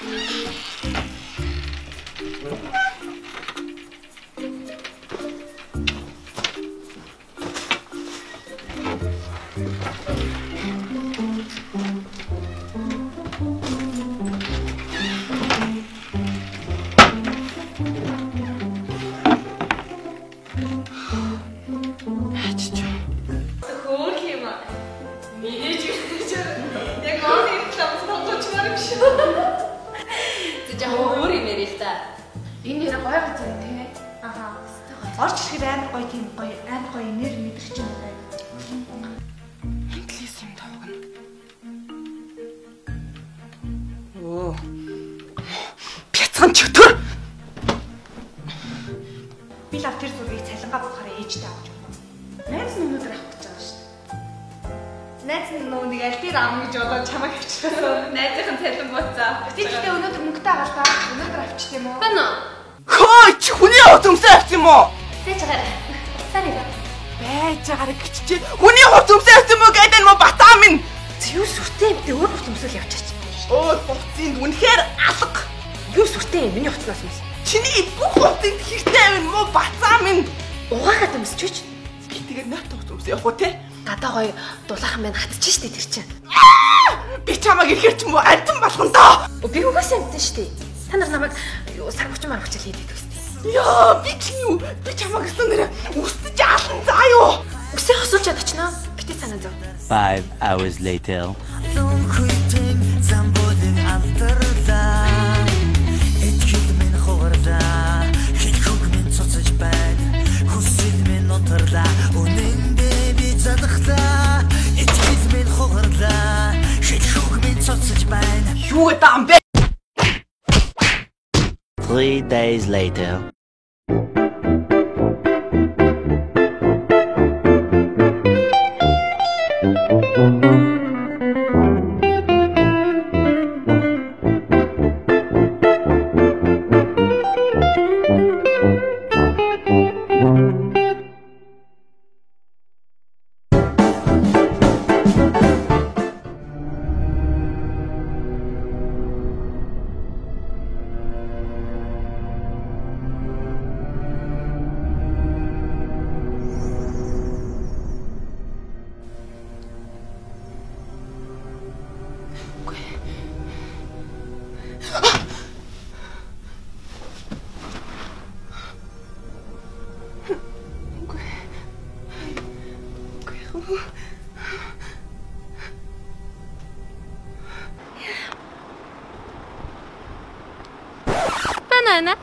Хөөх юм аа. Минийж гэж яг оны талаас тоглож марк шүү. Тэ Энэ нэр гоё газар юм тий. Аха. Орж ирэхэд амар гоё тийм гоё амар гоё энерги мэдрэгч юм байна. Инглис юм тавгна. Оо. Бяцхан чөтгөр. Би лав тэр зургийг цалингаа бохоор ээжтэй авч өгнө. Найз нь өнөөдөр авах гэж байгаа шүү дээ. Найз нь нөө нэг аль дээр аав гэж бодоод чамайг авчихсан. Найзынхан цалин бууцаа. Би гэхдээ өнөөдөр мөнгөтэй агаал авчт юм уу? Бано. Хөөе чи хүний хувц өмсөө авчих юм уу? Тэж гараа. Сарай. Байж байгаараа гिचчээ. Хүний хувц өмсөө авчих юм уу гэдэг нь батаа минь. Юу сүртэй юм бэ? Өөр хот өмсөл явчихаач. Өөр буцын үнэхээр алга. Юу сүртэй юм? Миний хотноос юмс. Чиний бүх хувцыг хэрэгтэй авин мó бацаа минь. Угаагаад өмсчүүч. Би тэгээд нот хувц өмсөө явах уу те? Гадаа гоё дулаахан байна хатчих штэ тэр чинь. Би чамайг ирэхэр ч юм уу альтан болгон доо. Би угаасаа амтсан штэ. Та нар намайг юу сарвч марвч хийдэг төстэй. Яа, би чи юу? Би чамайг гэсэн нэрэ үстэж алан заа юу? Үсээ хосуулчаад очноо. Битээ санаа зов. Five hours later. Нотарлаа Үнэндээ би задахлаа Эдгэл минь хуварлаа Хит хөг минь цоцож байна Юу гэдэг юм бэ? Three days later. 奶奶